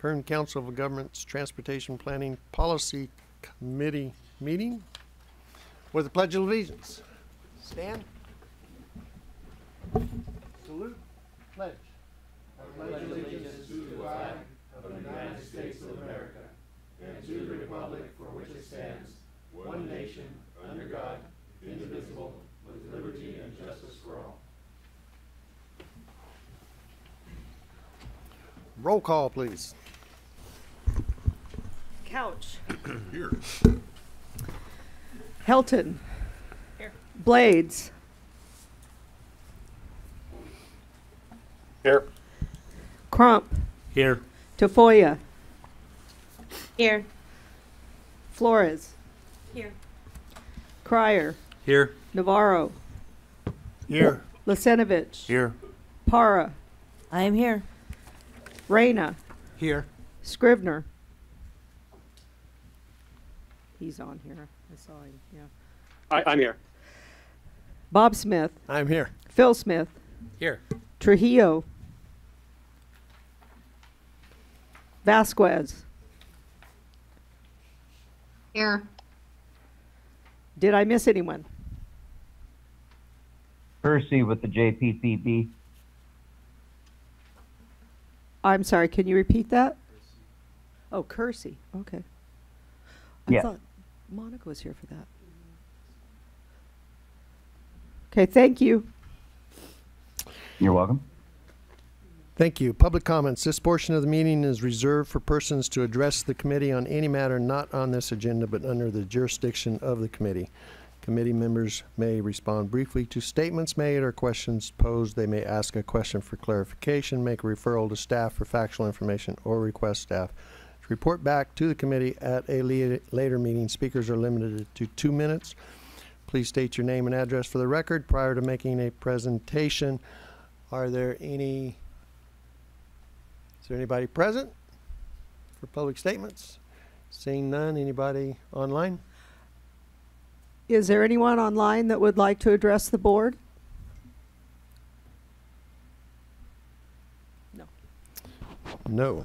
Kern Council of Governments Transportation Planning Policy Committee meeting with the Pledge of Allegiance. Stand. Salute. Pledge. I pledge allegiance to the flag of the United States of America and to the republic for which it stands, one nation, under God, indivisible, with liberty and justice for all. Roll call, please. Couch. Here. Helton. Here. Blades. Here. Crump. Here. Tafoya. Here. Flores. Here. Crier. Here. Navarro. Here. Lisenovich. Here. Para. I am here. Reyna. Here. Scrivner. He's on here. I saw him, yeah. I, I'm here. Bob Smith. I'm here. Phil Smith. Here. Trujillo. Vasquez. Here. Did I miss anyone? Percy with the JPPB. I'm sorry, can you repeat that? Oh, Kersey, okay. I Yeah. thought Monica was here for that. Okay, thank you. You're welcome. Thank you. Public comments. This portion of the meeting is reserved for persons to address the committee on any matter not on this agenda but under the jurisdiction of the committee. Committee members may respond briefly to statements made or questions posed. They may ask a question for clarification, make a referral to staff for factual information, or request staff to report back to the committee at a le- later meeting. Speakers are limited to two minutes. Please state your name and address for the record prior to making a presentation. Are there any is there anybody present for public statements? Seeing none, anybody online? Is there anyone online that would like to address the board? No. No.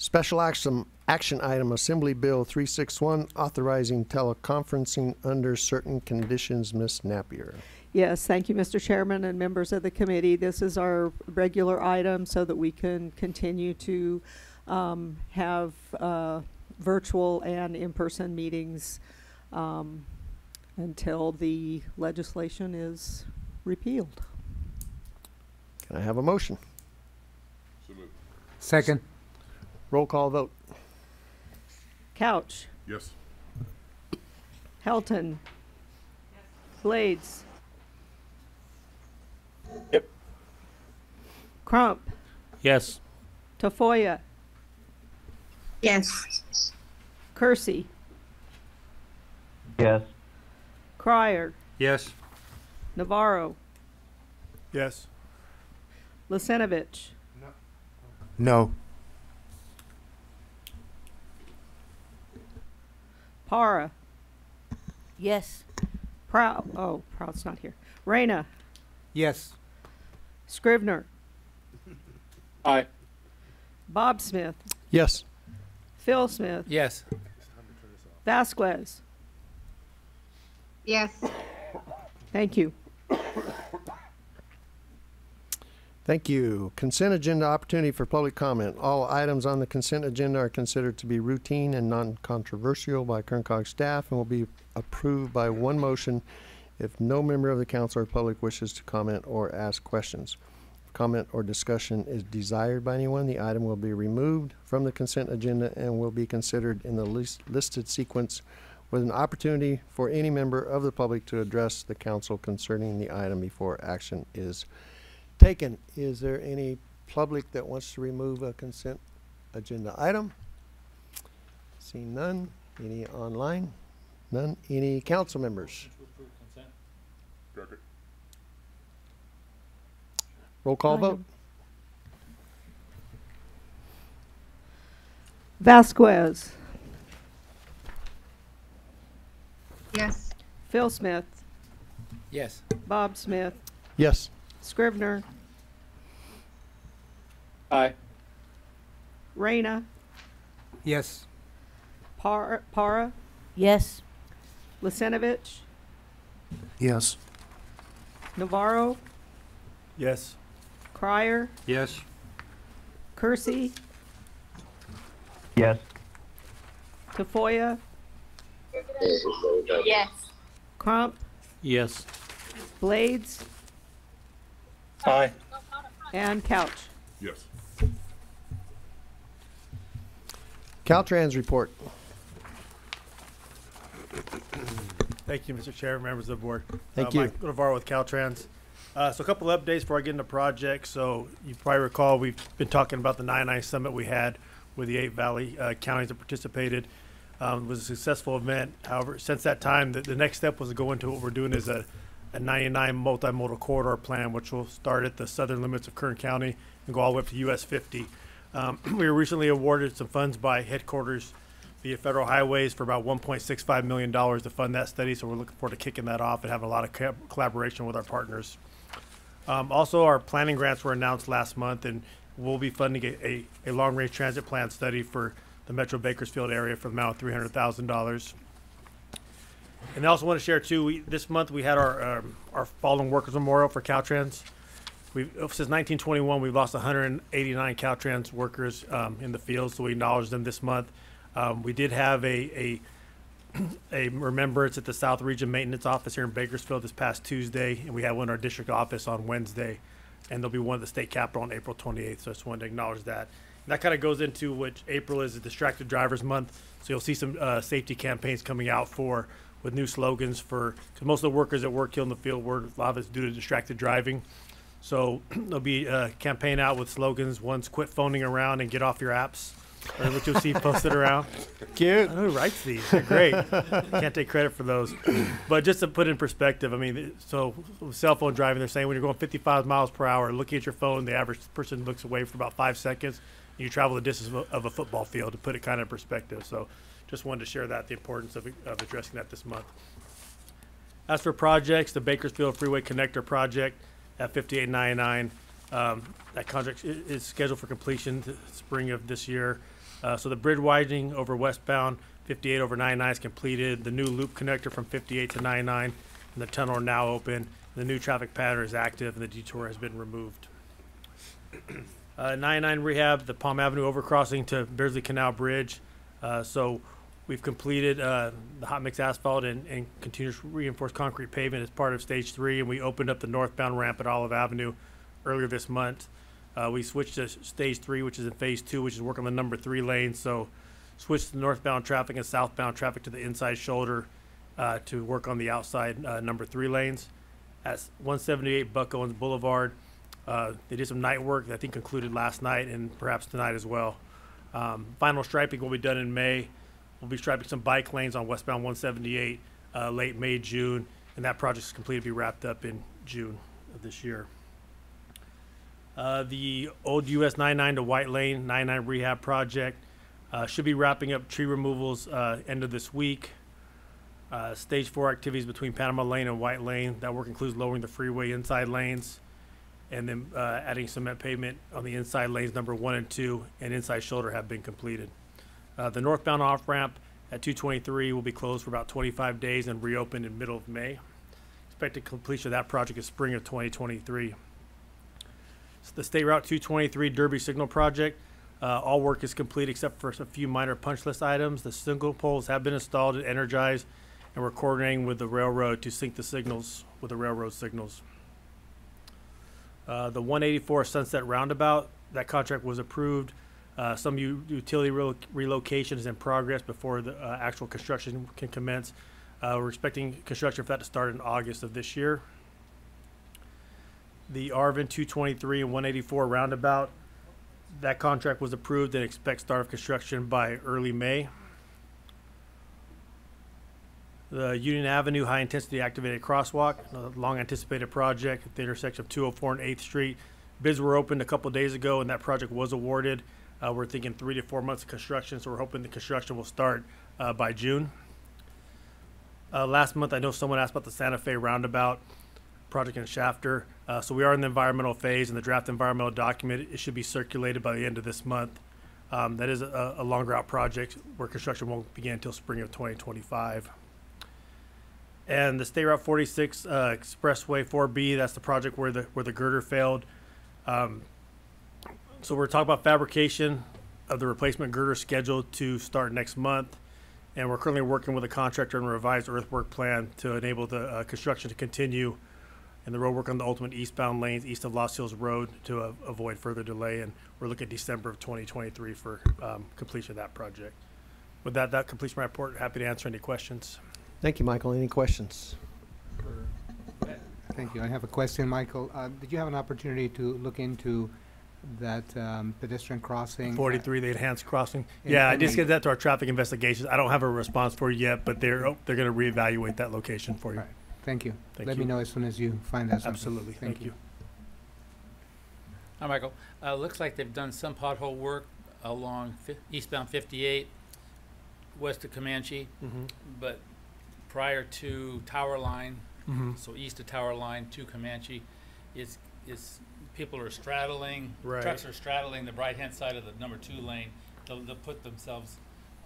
Special action, action item, Assembly Bill 361, authorizing teleconferencing under certain conditions. Ms. Napier. Yes, thank you, Mr. Chairman and members of the committee. This is our regular item so that we can continue to um, have uh, virtual and in-person meetings um, until the legislation is repealed. Can I have a motion? So. Second. Roll call vote. Couch, Yes. Helton. Blades. Yep. Crump, Yes. Tafoya, Yes. Kersey, Yes. Crier, Yes. Navarro, Yes. Lisenovich, No. Para, Yes. Proud, oh, Proud's not here. Reyna, Yes. Scrivner, Aye. Bob Smith, Yes. Phil Smith, Yes. Vasquez. Yes. Thank you. Thank you. Consent agenda opportunity for public comment. All items on the consent agenda are considered to be routine and non-controversial by Kern Cog staff and will be approved by one motion if no member of the council or public wishes to comment or ask questions. If comment or discussion is desired by anyone, the item will be removed from the consent agenda and will be considered in the lis- listed sequence with an opportunity for any member of the public to address the council concerning the item before action is. Is there any public that wants to remove a consent agenda item? Seeing none. Any online? None. Any council members? Second. Roll call Item. vote. Vasquez, Yes. Phil Smith, Yes. Bob Smith, Yes. Scrivner, Aye. Reyna, Yes. Par- Para, Yes. Lisenovich, Yes. Navarro, Yes. Crier, Yes. Kersey, Yes. Tafoya, Yes. Crump, Yes. Blades, Aye. and Couch. Yes. Caltrans report. Thank you, Mr. Chair, members of the board. Thank Uh, you. Mike Navarro with Caltrans. Uh, so a couple of updates before I get into projects. So you probably recall, we've been talking about the 9 Summit we had with the eight Valley uh, counties that participated. Um, it was a successful event. However, since that time, the, the next step was to go into what we're doing is a, a 99 multimodal corridor plan, which will start at the southern limits of Kern County and go all the way up to US 50. Um, we were recently awarded some funds by headquarters via federal highways for about $1.65 million to fund that study. So we're looking forward to kicking that off and having a lot of co- collaboration with our partners. Um, also, our planning grants were announced last month, and we'll be funding a, a, a long-range transit plan study for the Metro Bakersfield area for the amount of three hundred thousand dollars. And I also want to share too. We, this month we had our um, our Fallen Workers Memorial for Caltrans. We've since 1921 we've lost 189 Caltrans workers um, in the field, so we acknowledge them this month. Um, we did have a, a a remembrance at the South Region Maintenance Office here in Bakersfield this past Tuesday, and we had one in our district office on Wednesday, and there'll be one at the state capitol on April 28th. So I just wanted to acknowledge that. And that kind of goes into which April is Distracted Drivers Month, so you'll see some uh, safety campaigns coming out for with new slogans for because most of the workers that work here in the field were a lot of it's due to distracted driving. So there'll be a campaign out with slogans. One's "Quit phoning around and get off your apps," or what you'll see posted around. Cute. I don't know who writes these. They're great. Can't take credit for those. But just to put in perspective, I mean, so cell phone driving, they're saying when you're going 55 miles per hour, looking at your phone, the average person looks away for about five seconds. You travel the distance of a, of a football field to put it kind of in perspective. So just wanted to share that, the importance of, of addressing that this month. As for projects, the Bakersfield Freeway Connector Project at 5899, um, that contract is scheduled for completion the spring of this year. Uh, so the bridge widening over westbound 58 over 99 is completed. The new loop connector from 58 to 99 and the tunnel are now open. The new traffic pattern is active and the detour has been removed. Uh, 99 rehab, the Palm Avenue overcrossing to Beardsley Canal Bridge. Uh, so we've completed uh, the hot mix asphalt and, and continuous reinforced concrete pavement as part of stage three, and we opened up the northbound ramp at Olive Avenue earlier this month. Uh, we switched to stage three, which is in phase two, which is working on the number three lane. So switched the northbound traffic and southbound traffic to the inside shoulder uh, to work on the outside uh, number three lanes. At 178 Buck Owens Boulevard, uh, they did some night work that I think concluded last night and perhaps tonight as well. Um, final striping will be done in May. We'll be striping some bike lanes on westbound 178 uh, late May, June, and that project is completed to be wrapped up in June of this year. Uh, the old US 99 to White Lane 99 rehab project uh, should be wrapping up tree removals uh, end of this week. Uh, stage four activities between Panama Lane and White Lane. That work includes lowering the freeway inside lanes and then uh, adding cement pavement on the inside lanes number one and two and inside shoulder have been completed. Uh, the northbound off ramp at 223 will be closed for about 25 days and reopened in middle of May. Expected completion of that project is spring of 2023. So the State Route 223 Derby Signal Project, uh, all work is complete except for a few minor punch list items. The signal poles have been installed and energized, and we're coordinating with the railroad to sync the signals with the railroad signals. Uh, the 184 Sunset Roundabout, that contract was approved. Uh, some utility relo- relocation is in progress before the uh, actual construction can commence. Uh, we're expecting construction for that to start in August of this year. The Arvin 223 and 184 Roundabout, that contract was approved and expect start of construction by early May. The Union Avenue High Intensity Activated Crosswalk, a long anticipated project at the intersection of 204 and 8th Street. Bids were opened a couple days ago and that project was awarded. Uh, we're thinking three to four months of construction, so we're hoping the construction will start uh, by June. Uh, last month, I know someone asked about the Santa Fe roundabout. project in Shafter. Uh, so we are in the environmental phase, and the draft environmental document it should be circulated by the end of this month. Um, that is a, a longer out project where construction won't begin until spring of 2025. And the State Route 46 uh, Expressway 4B, that's the project where the where the girder failed. Um, so we're talking about fabrication of the replacement girder scheduled to start next month. And we're currently working with a contractor on a revised earthwork plan to enable the uh, construction to continue and the road work on the ultimate eastbound lanes east of Lost Hills Road to uh, avoid further delay. And we're looking at December of 2023 for um, completion of that project. With that, that completes my report. Happy to answer any questions. Thank you, Michael. Any questions? Thank you. I have a question, Michael. Uh, Did you have an opportunity to look into that um, pedestrian crossing? 43, the enhanced crossing. Yeah, I just the- get that to our traffic investigations. I don't have a response for you yet, but they're, oh, they're going to reevaluate that location for you. Right. Thank you. Thank Let me know as soon as you find out something. Absolutely. Thank you. Hi, Michael. Uh, looks like they've done some pothole work along fi- eastbound 58, west of Comanche, Mm-hmm. but prior to Tower Line, Mm-hmm. so east of Tower Line to Comanche, is is people are straddling, Right. trucks are straddling the right-hand side of the number two lane. They'll, they'll put themselves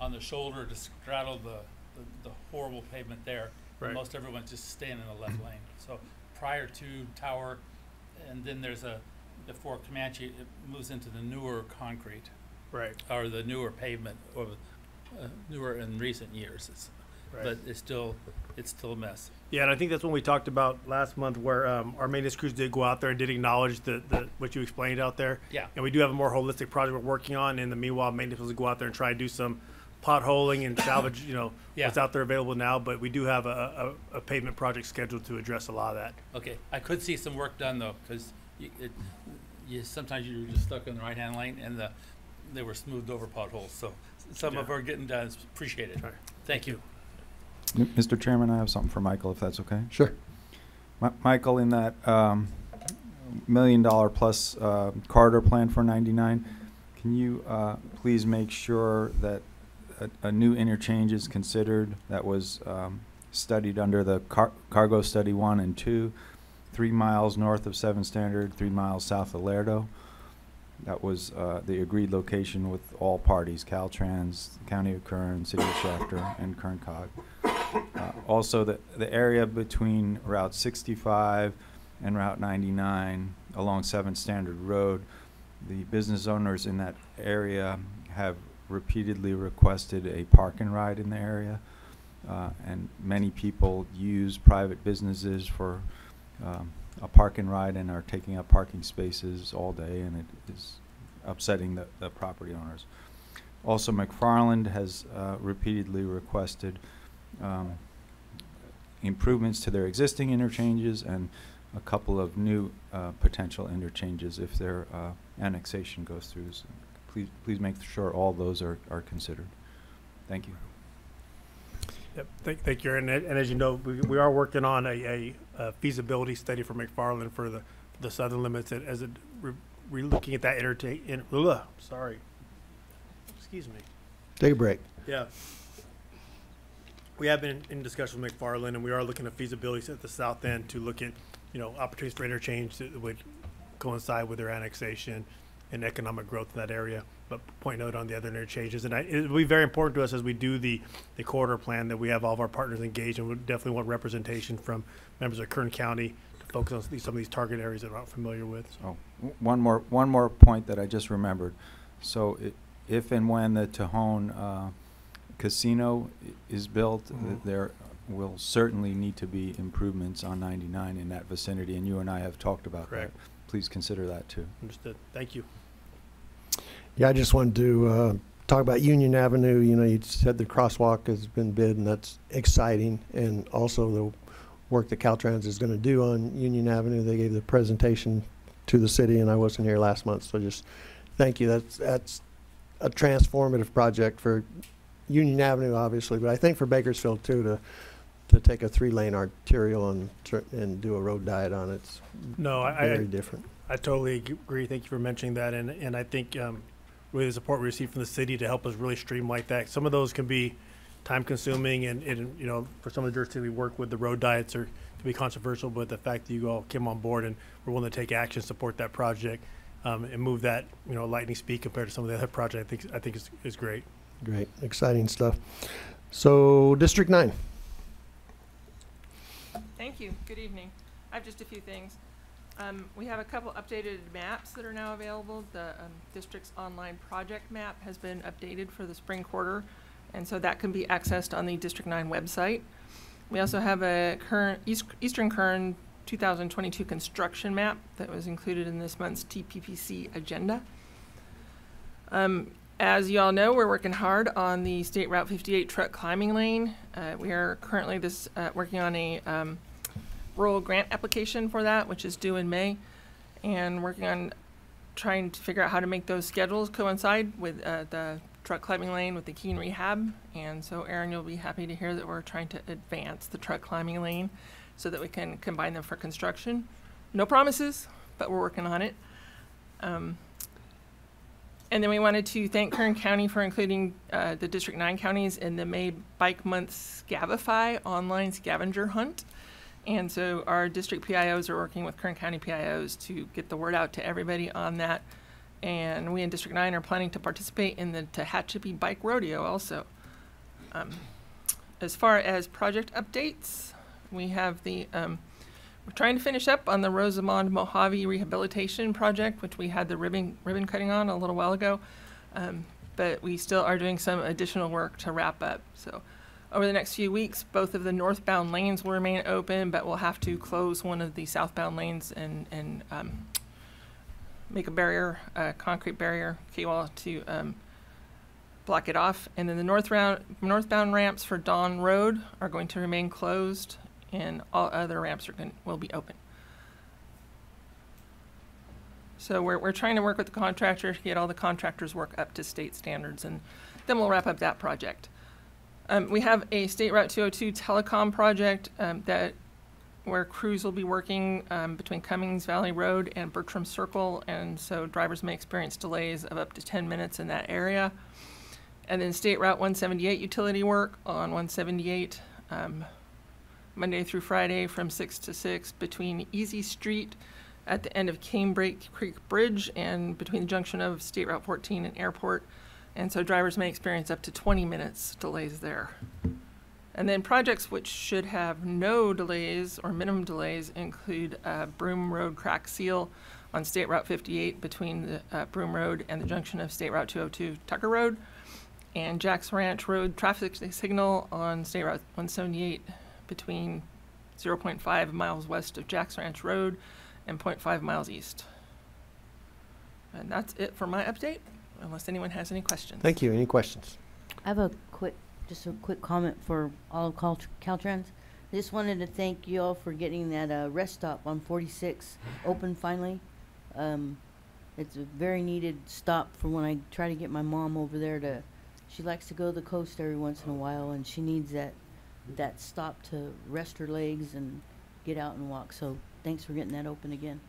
on the shoulder to straddle the, the, the horrible pavement there. Right. Most everyone's just staying in the left lane. So prior to Tower, and then there's a, before Comanche, it moves into the newer concrete, Right, or the newer pavement, or uh, newer in recent years. It's, right. but it's still, it's still a mess. Yeah, and I think that's when we talked about last month where um, our maintenance crews did go out there and did acknowledge the, the what you explained out there. Yeah. And we do have a more holistic project we're working on. In the meanwhile, maintenance to go out there and try and do some potholing and salvage, you know, Yeah. what's out there available now. But we do have a, a, a pavement project scheduled to address a lot of that. Okay, I could see some work done though, because you, it, you, sometimes you're just stuck in the right-hand lane and the, they were smoothed over potholes, so some of Yeah. our getting done, is appreciated. Right. Thank you. M- Mr. Chairman, I have something for Michael, if that's okay. Sure. Mi- Michael, in that um, million dollar plus uh, corridor plan for 99, can you uh, please make sure that a, a new interchange is considered that was um, studied under the car- cargo study one and two, three miles north of Seven Standard, three miles south of Lerdo? That was uh, the agreed location with all parties, Caltrans, County of Kern, City of Shafter, and Kern Cog. Uh, Also, the, the area between Route 65 and Route 99 along 7th Standard Road, the business owners in that area have repeatedly requested a park and ride in the area. Uh, And many people use private businesses for um, a park and ride and are taking up parking spaces all day, and it is upsetting the, the property owners. Also, McFarland has uh, repeatedly requested um, improvements to their existing interchanges and a couple of new uh, potential interchanges if their uh, annexation goes through. So please, please make sure all those are, are considered. Thank you. Yep. Thank, thank you, Ahron. And, and as you know, we, we are working on a, a, a feasibility study for McFarland for the the southern limits as it re, re looking at that interta- in, ugh, sorry. Excuse me. Take a break. Yeah. We have been in discussion with McFarland, and we are looking at feasibilities at the south end to look at, you know, opportunities for interchange that would coincide with their annexation and economic growth in that area. But point note on the other interchanges, and I, it will be very important to us as we do the, the corridor plan that we have all of our partners engaged, and we definitely want representation from members of Kern County to focus on some of these target areas that we're not familiar with. So. Oh, one more, one more point that I just remembered. So i- if and when the Tejon uh, Casino is built, th- Mhm. there will certainly need to be improvements on 99 in that vicinity, and you and I have talked about that. Please consider that too. Understood. Thank you. Yeah, I just wanted to uh, talk about Union Avenue. You know, you said the crosswalk has been bid, and that's exciting. And also the work that Caltrans is going to do on Union Avenue. They gave the presentation to the city, and I wasn't here last month, so just thank you. That's that's a transformative project for Union Avenue, obviously, but I think for Bakersfield too to to take a three-lane arterial and tur- and do a road diet on it. It's No, I, I, very different. I totally ag- agree. Thank you for mentioning that, and and I think um, really the support we received from the city to help us really streamline that. Some of those can be time consuming, and, and you know for some of the jurisdictions we work with, the road diets are to be controversial, but the fact that you all came on board and were willing to take action, support that project, um, and move that, you know, lightning speed compared to some of the other projects, I think, I think is, is great. Great, exciting stuff. So, District Nine. Thank you. Good evening. I have just a few things. Um, we have a couple updated maps that are now available. The um, district's online project map has been updated for the spring quarter, and so that can be accessed on the District Nine website. We also have a current East, Eastern Kern 2022 construction map that was included in this month's TPPC agenda. Um, as you all know, we're working hard on the State Route 58 truck climbing lane. Uh, we are currently this uh, working on a um, rural grant application for that, which is due in May, and working on trying to figure out how to make those schedules coincide with uh, the truck climbing lane with the Keene Rehab. And so, Ahron, you'll be happy to hear that we're trying to advance the truck climbing lane so that we can combine them for construction. No promises, but we're working on it. Um, and then we wanted to thank Kern County for including uh, the District 9 counties in the May Bike Month Scavify online scavenger hunt. And so our district PIOs are working with Kern County PIOs to get the word out to everybody on that. And we in District 9 are planning to participate in the Tehachapi Bike Rodeo also. Um, as far as project updates, we have the, um, we're trying to finish up on the Rosamond Mojave Rehabilitation Project, which we had the ribbon, ribbon cutting on a little while ago. Um, but we still are doing some additional work to wrap up. So over the next few weeks, both of the northbound lanes will remain open, but we'll have to close one of the southbound lanes and, and um, make a barrier, a concrete barrier, K-wall to um, block it off. And then the north round, northbound ramps for Dawn Road are going to remain closed, and all other ramps are going, will be open. So we're, we're trying to work with the contractor to get all the contractors' work up to state standards, and then we'll wrap up that project. Um, we have a State Route 202 telecom project um, that where crews will be working um, between Cummings Valley Road and Bertram Circle, and so drivers may experience delays of up to 10 minutes in that area. And then State Route 178 utility work on 178 um, Monday through Friday from 6 to 6 between Easy Street at the end of Canebrake Creek Bridge and between the junction of State Route 14 and Airport. And so drivers may experience up to 20 minutes delays there. And then projects which should have no delays or minimum delays include uh, Broom Road crack seal on State Route 58 between the uh, Broom Road and the junction of State Route 202 Tucker Road, and Jack's Ranch Road traffic signal on State Route 178 between 0.5 miles west of Jack's Ranch Road and 0.5 miles east. And that's it for my update, unless anyone has any questions. Thank you. Any questions? I have a quick, just a quick comment for all of Cal- Caltrans. I just wanted to thank you all for getting that uh, rest stop on 46 open finally. Um, it's a very needed stop for when I try to get my mom over there to. She likes to go to the coast every once in a while, and she needs that that stop to rest her legs and get out and walk. So thanks for getting that open again.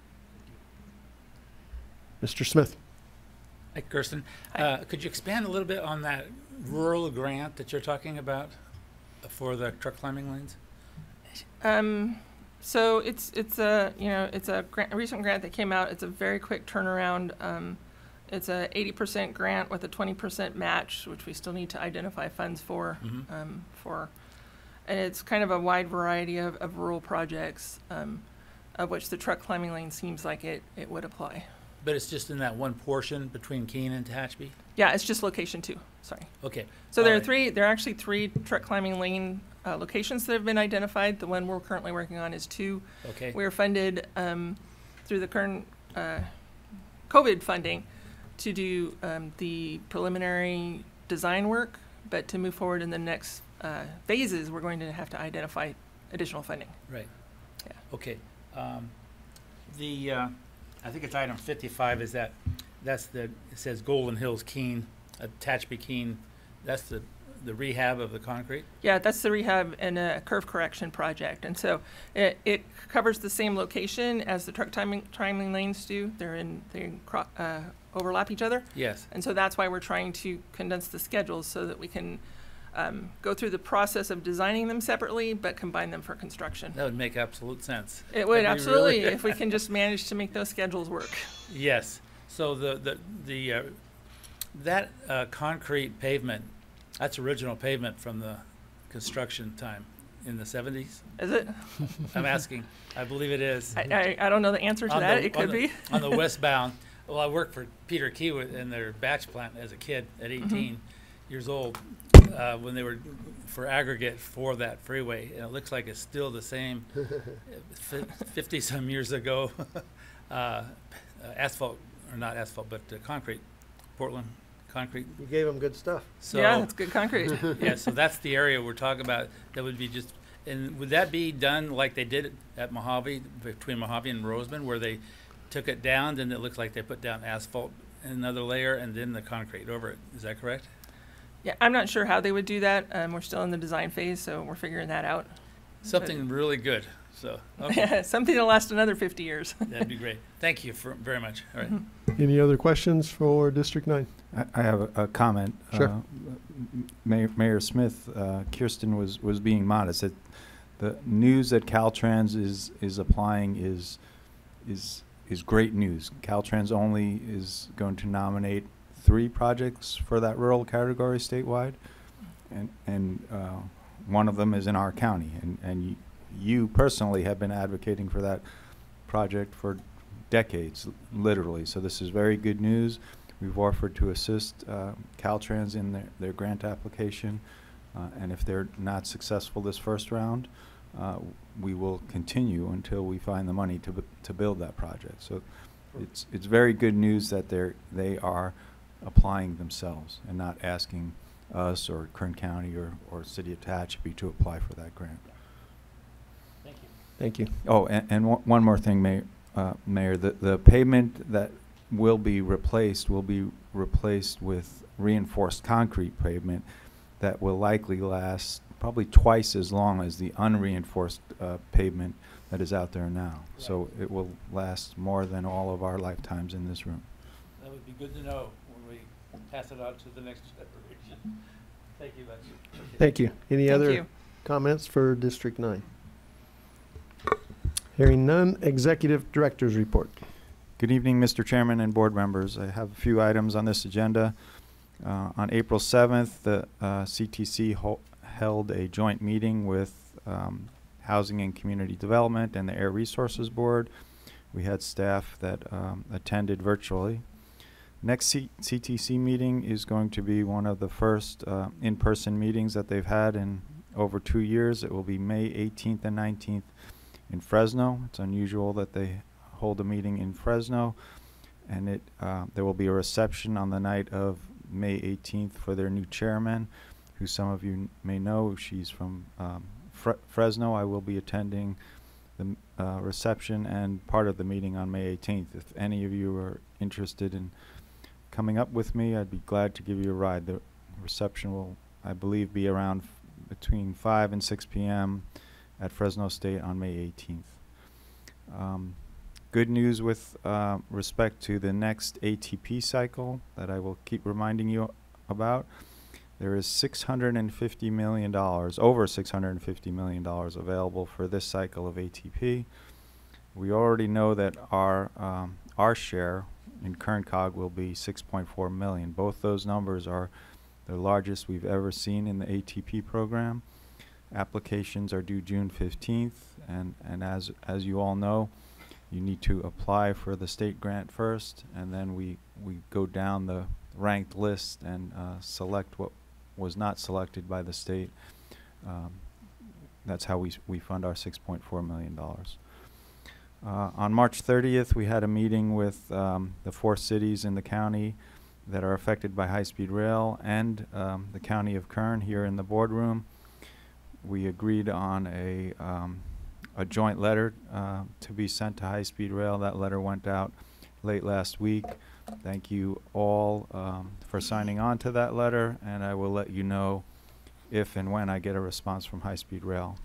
Mr. Smith. Hi, Kirsten. Uh, could you expand a little bit on that rural grant that you're talking about for the truck climbing lanes? Um, so it's it's a you know it's a, grant, a recent grant that came out. It's a very quick turnaround. Um, it's a 80% grant with a 20% match, which we still need to identify funds for. Mhm. Um, for, and it's kind of a wide variety of, of rural projects, um, of which the truck climbing lane seems like it it would apply. But it's just in that one portion between Keene and Tehachapi? Yeah, it's just location two. Sorry. Okay. So there are three. There are actually three truck climbing lane uh, locations that have been identified. The one we're currently working on is two. Okay. We are funded um, through the current uh, COVID funding to do um, the preliminary design work, but to move forward in the next uh, phases, we're going to have to identify additional funding. Right. Yeah. Okay. Um, the, uh, I think it's item fifty-five is that, that's the, it says Golden Hills Keene, attached Tehachapi Keene. That's the, the rehab of the concrete? Yeah, that's the rehab and a curve correction project. And so it, it covers the same location as the truck timing, timing lanes do. They're in, they uh, overlap each other. Yes. And so that's why we're trying to condense the schedules so that we can um, go through the process of designing them separately, but combine them for construction. That would make absolute sense. It would, absolutely, really- if we can just manage to make those schedules work. Yes, so the, the, the, uh, that, uh, concrete pavement, that's original pavement from the construction time in the seventies? Is it? I'm asking, I believe it is. I, I, I don't know the answer to On that. the- It could the- be. On the westbound, well, I worked for Peter Kiewit in their batch plant as a kid at Mm-hmm. eighteen years old, uh, when they were for aggregate for that freeway, and it looks like it's still the same fifty-some years ago. Uh, asphalt, or not asphalt, but uh, concrete, Portland concrete. You gave them good stuff. So Yeah, it's good concrete. yeah, so that's the area we're talking about. That would be just, and would that be done like they did at Mojave, between Mojave and Rosamond, where they took it down, then it looks like they put down asphalt, another layer, and then the concrete over it. Is that correct? Yeah, I'm not sure how they would do that. Um, we're still in the design phase, so we're figuring that out. Something really good. So okay, Something that'll last another 50 years. that'd be great. Thank you for very much. All right. Any other questions for District Nine? I, I have a, a comment. Sure. Uh, Mayor, Mayor Smith, uh, Kirsten was, was being modest. That the news that Caltrans is, is applying is, is, is great news. Caltrans only is going to nominate three projects for that rural category statewide. And, and, uh, one of them is in our county. And, and you, personally have been advocating for that project for decades, literally. So this is very good news. We've offered to assist uh, Caltrans in their, their grant application, uh, and if they're not successful this first round, uh, we will continue until we find the money to, to build that project. So it's, it's very good news that they're, they are applying themselves and not asking us or Kern County or, or City of Tehachapi to apply for that grant. Thank you. Thank you. Oh, and, and one one more thing, Mayor, uh, Mayor, the, the pavement that will be replaced will be replaced with reinforced concrete pavement that will likely last probably twice as long as the unreinforced, uh, pavement that is out there now. So it will last more than all of our lifetimes in this room. That would be good to know when we pass it on to the next generation. Thank you, Lexi. Thank you. Any Thank other you. comments for District Nine? Hearing none, Executive Director's Report. Good evening, Mr. Chairman and board members. I have a few items on this agenda. Uh, On April 7th, the uh, CTC held a joint meeting with um, Housing and Community Development and the Air Resources Board. We had staff that um, attended virtually. Next C- CTC meeting is going to be one of the first uh, in-person meetings that they've had in over two years. It will be May 18th and 19th in Fresno. It's unusual that they hold a meeting in Fresno, and it uh, there will be a reception on the night of May 18th for their new chairman, who some of you may know. She's from um, Fre- Fresno. I will be attending the uh, reception and part of the meeting on May 18th. If any of you are interested in coming up with me, I'd be glad to give you a ride. The reception will, I believe, be around between 5 and 6 p.m. at Fresno State on May 18th. Um, good news with uh, respect to the next ATP cycle that I will keep reminding you about. There is $650 million, over $650 million available for this cycle of ATP. We already know that our, um, our share in Kern Cog will be 6.4 million. Both those numbers are the largest we've ever seen in the ATP program. Applications are due June 15th, and, and as, as you all know, you need to apply for the state grant first, and then we, we go down the ranked list and uh, select what was not selected by the state. Um, that's how we, we fund our $6.4 million. Uh, on March 30th, we had a meeting with um, the four cities in the county that are affected by high-speed rail and um, the county of Kern here in the boardroom. We agreed on a, um, a joint letter uh, to be sent to high-speed rail. That letter went out late last week. Thank you all um, for signing on to that letter, and I will let you know if and when I get a response from high-speed rail.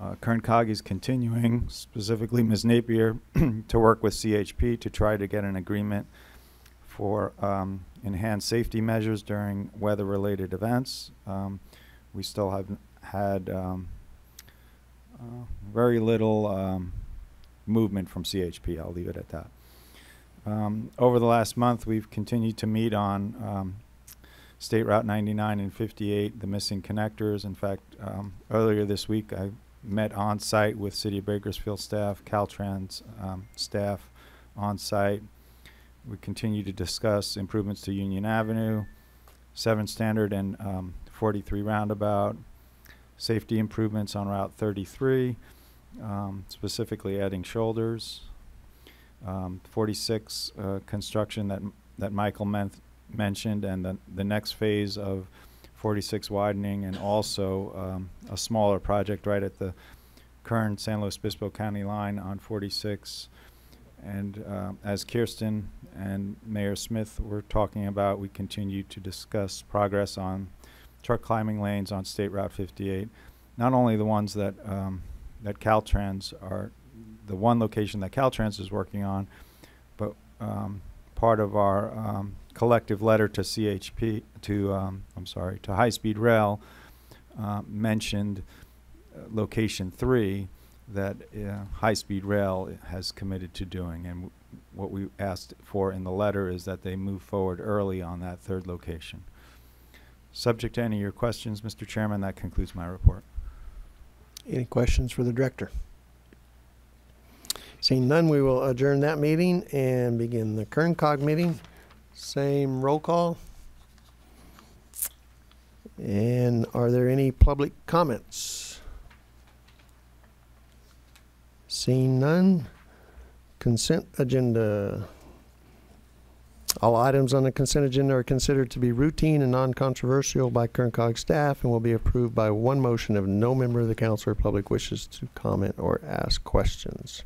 Uh, Kern Cog is continuing, specifically Ms. Napier, to work with CHP to try to get an agreement for um, enhanced safety measures during weather-related events. Um, we still have had um, uh, very little um, movement from CHP. I'll leave it at that. Um, over the last month, we've continued to meet on um, State Route 99 and 58, the missing connectors. In fact, earlier this week, I met on site with City of Bakersfield staff, Caltrans um, staff on site. We continue to discuss improvements to Union Avenue, 7 Standard and um, 43 Roundabout, safety improvements on Route 33, um, specifically adding shoulders, um, 46 uh, construction that that Michael men- mentioned, and the the next phase of 46 widening, and also um, a smaller project right at the current San Luis Obispo County line on 46. And um, as Kirsten and Mayor Smith were talking about, we continue to discuss progress on truck climbing lanes on State Route 58. Not only the ones that um, that Caltrans are, the one location that Caltrans is working on, but um, part of our um, collective letter to CHP to um, I'm sorry to High Speed Rail uh, mentioned uh, location three that uh, High Speed Rail has committed to doing, and what we asked for in the letter is that they move forward early on that third location. Subject to any of your questions, Mr. Chairman, that concludes my report. Any questions for the director? Seeing none, we will adjourn that meeting and begin the Kern Cog meeting. Same roll call. And are there any public comments? Seeing none, consent agenda. All items on the consent agenda are considered to be routine and non-controversial by Kern Cog staff and will be approved by one motion if no member of the council or public wishes to comment or ask questions.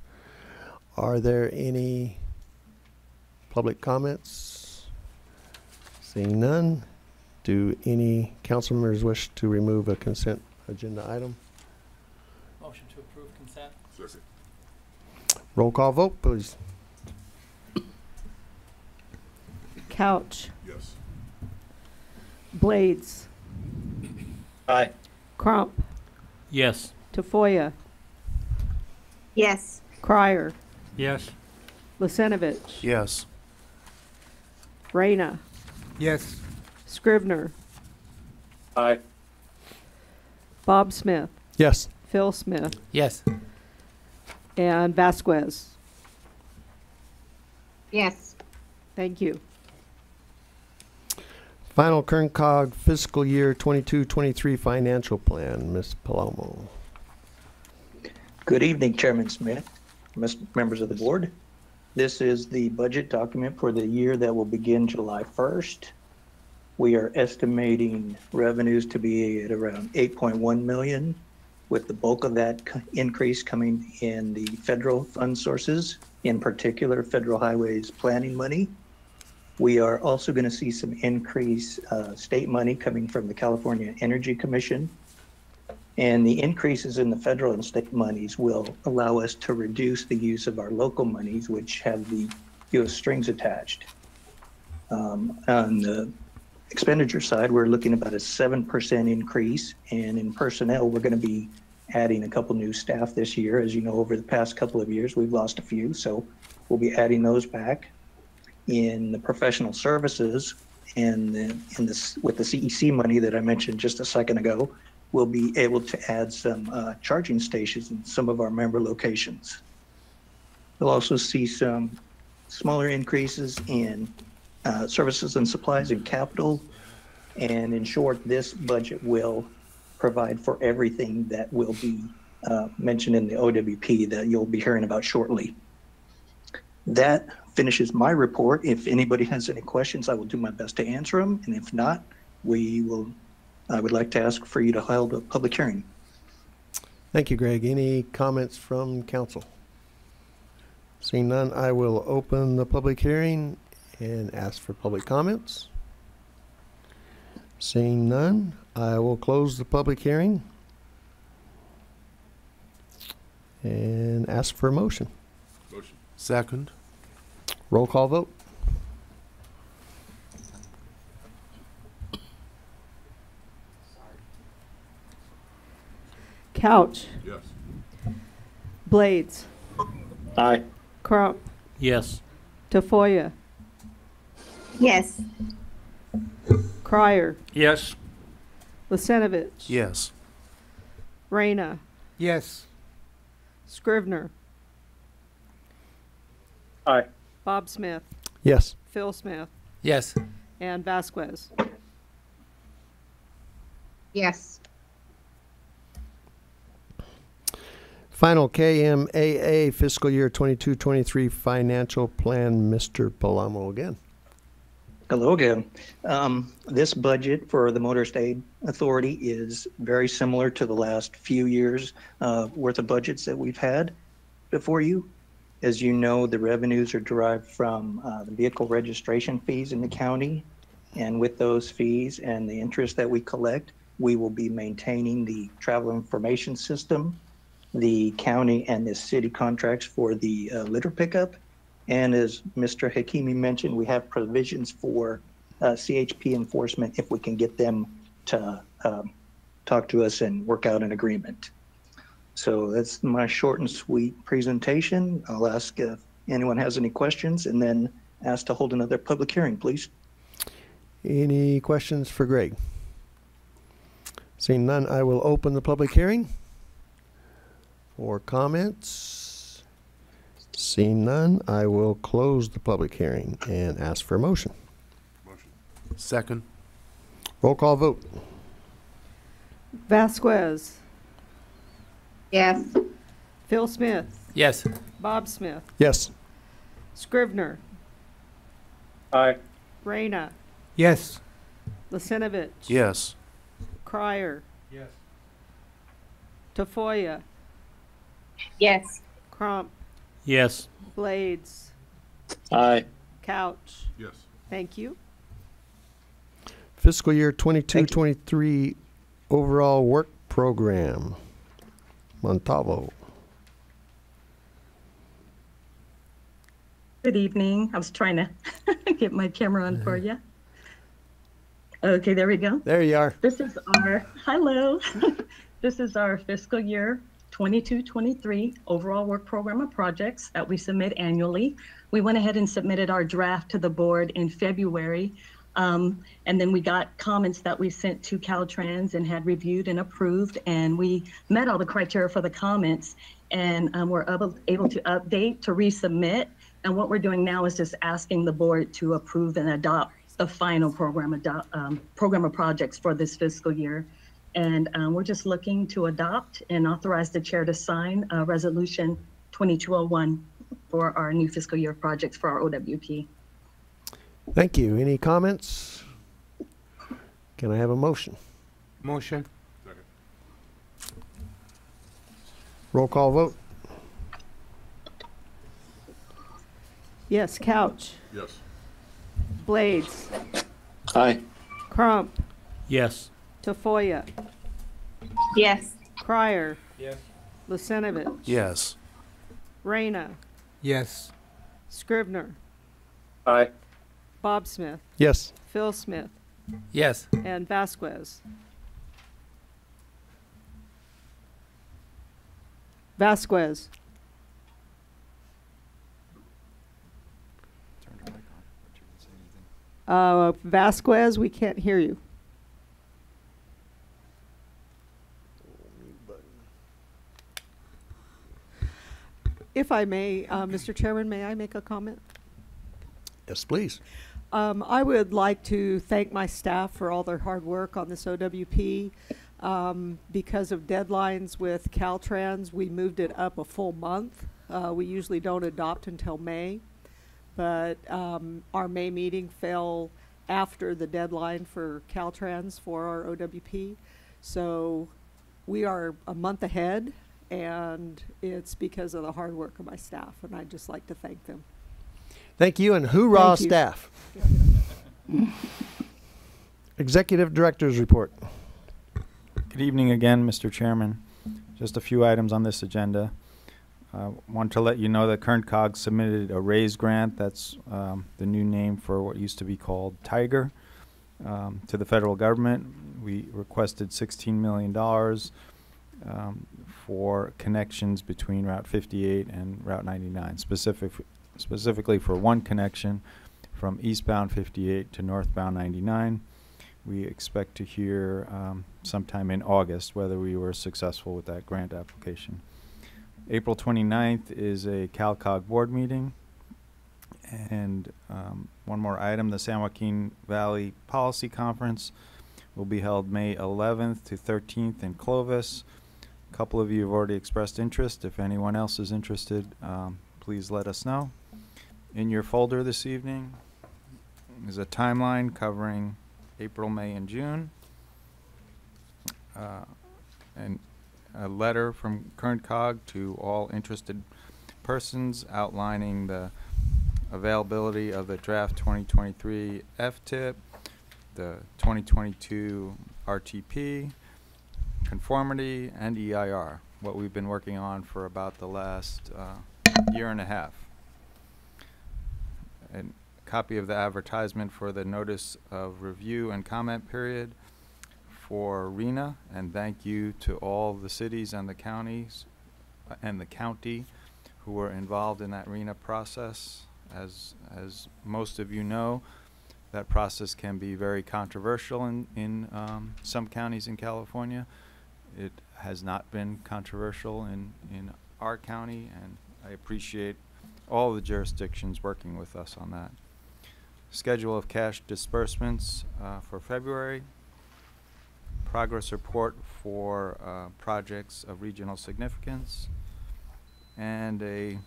Are there any public comments? Seeing none, do any council members wish to remove a consent agenda item? Motion to approve consent? Second. Roll call vote, please. Couch, Yes. Blades, Aye. Crump, Yes. Tafoya, Yes. Crier, Yes. Lisenovich, Yes. Reyna, Yes. Scrivner, Aye. Bob Smith, Yes. Phil Smith, Yes. and Vasquez. Yes. Thank you. Final Kern Cog fiscal year 22-23 financial plan, Ms. Palomo. Good evening, Chairman Smith, mes- members of the board. This is the budget document for the year that will begin July 1st. We are estimating revenues to be at around 8.1 million, with the bulk of that increase coming in the federal fund sources, in particular, federal highways planning money. We are also going to see some increase, uh, state money coming from the California Energy Commission. And the increases in the federal and state monies will allow us to reduce the use of our local monies, which have the US strings attached. Um, on the expenditure side, we're looking about a seven percent increase, and in personnel, we're going to be adding a couple new staff this year. As you know, over the past couple of years, we've lost a few, so we'll be adding those back. In the professional services and in this, with the CEC money that I mentioned just a second ago, we'll be able to add some uh, charging stations in some of our member locations. We'll also see some smaller increases in uh, services and supplies and capital. And in short, this budget will provide for everything that will be uh, mentioned in the OWP that you'll be hearing about shortly. That finishes my report. If anybody has any questions, I will do my best to answer them. And if not, we will, I would like to ask for you to hold a public hearing. Thank you, Greg. Any comments from council? Seeing none, I will open the public hearing and ask for public comments. Seeing none, I will close the public hearing and ask for a motion. Motion. Second. Roll call vote. Couch, Yes. Blades, Aye. Crump, Yes. Tafoya, Yes. Crier, Yes. Lisenovich. Yes. Reyna, Yes. Scrivner, Aye. Bob Smith, Yes. Phil Smith, Yes. and Vasquez. Yes. Final KMAA fiscal year 22-23 financial plan, Mr. Palamo again. Hello again. Um, this budget for the Motorist Aid Authority is very similar to the last few years uh, worth of budgets that we've had before you. As you know, the revenues are derived from uh, the vehicle registration fees in the county. And with those fees and the interest that we collect, we will be maintaining the travel information system, the county and the city contracts for the uh, litter pickup, and as Mr. Hakimi mentioned, we have provisions for uh, CHP enforcement if we can get them to um, talk to us and work out an agreement. So that's my short and sweet presentation. I'll ask if anyone has any questions and then ask to hold another public hearing, please. Any questions for Greg? Seeing none, I will open the public hearing for comments. Seeing none, I will close the public hearing and ask for a motion. Motion. Second. Roll call vote. Vasquez, Yes. Phil Smith, Yes. Bob Smith, Yes. Scrivner, Aye. Reyna, Yes. Lisenovich. Yes. Crier, Yes. Tafoya, Yes. Crump, Yes. Blades, Aye. Couch. Yes. Thank you. Fiscal year 22-23 overall work program. Montalvo. Good evening. I was trying to get my camera on for you. Okay, there we go. There you are. This is our, hello. This is our fiscal year 22-23 overall work program of projects that we submit annually. We went ahead and submitted our draft to the board in February. Um, and then we got comments that we sent to Caltrans and had reviewed and approved, and we met all the criteria for the comments. And um, we're able, able to update, to resubmit. And what we're doing now is just asking the board to approve and adopt the final program, adopt, um, program of projects for this fiscal year. And um, we're just looking to adopt and authorize the chair to sign uh, Resolution 2201 for our new fiscal year projects for our OWP. Thank you. Any comments? Can I have a motion? Motion. Second. Roll call vote. Yes, Couch, Yes. Blades, Aye. Crump, Yes. Tafoya, Yes. Crier, Yes. Lisenovich. Yes. Reyna, Yes. Scrivner. Aye. Bob Smith, Yes. Phil Smith, Yes. and Vasquez. Vasquez, uh, Vasquez, we can't hear you. If I may, uh, Mr. Chairman, may I make a comment? Yes, please. Um, I would like to thank my staff for all their hard work on this OWP. Um, because of deadlines with Caltrans, we moved it up a full month. Uh, we usually don't adopt until May, but um, our May meeting fell after the deadline for Caltrans for our OWP. So we are a month ahead, and it's because of the hard work of my staff, and I'd just like to thank them. Thank you and hoorah Thank you. staff. Executive Director's Report. Good evening again, Mr. Chairman. Just a few items on this agenda. Uh, Want to let you know that Kern Cog submitted a RAISE grant, that's um, the new name for what used to be called Tiger, um, to the federal government. We requested $16 million. um, for connections between Route 58 and Route 99, specific, specifically for one connection from eastbound 58 to northbound 99. We expect to hear um, sometime in August whether we were successful with that grant application. April 29th is a CalCog board meeting. And um, one more item, the San Joaquin Valley Policy Conference will be held May 11th to 13th in Clovis. A couple of you have already expressed interest. If anyone else is interested, um, please let us know. In your folder this evening is a timeline covering April, May, and June. Uh, and a letter from Kern Cog to all interested persons outlining the availability of the draft 2023 F-TIP, the 2022 RTP, conformity, and EIR, what we've been working on for about the last uh, year and a half. A copy of the advertisement for the notice of review and comment period for RHNA, and thank you to all the cities and the counties uh, and the county who were involved in that RHNA process. As, as most of you know, that process can be very controversial in, in um, some counties in California. It has not been controversial in, in our county, and I appreciate all the jurisdictions working with us on that. Schedule of cash disbursements uh, for February. Progress report for uh, projects of regional significance. And a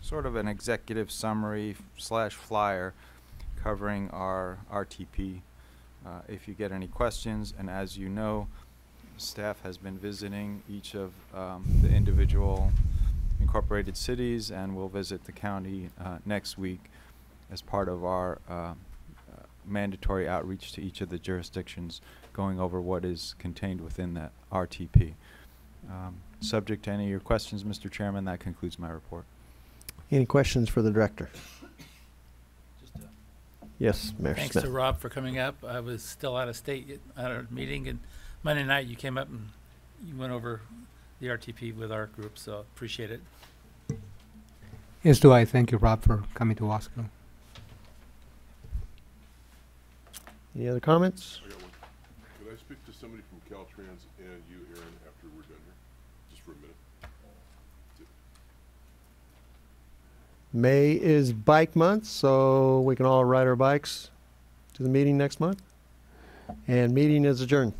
sort of an executive summary slash flyer covering our RTP. Uh, if you get any questions, and as you know, staff has been visiting each of um, the individual incorporated cities and will visit the county uh, next week as part of our uh, uh, mandatory outreach to each of the jurisdictions, going over what is contained within that RTP. Um, subject to any of your questions, Mr. Chairman, that concludes my report. Any questions for the director? Uh, Yes, Mayor Thanks Smith. to Rob for coming up. I was still out of state at at our meeting, and Monday night you came up and you went over the RTP with our group, so appreciate it. Yes, do I. Thank you, Rob, for coming to Wasco. Any other comments? I got one. Could I speak to somebody from Caltrans and you, Aaron, after we're done here? Just for a minute. May is bike month, so we can all ride our bikes to the meeting next month. And meeting is adjourned.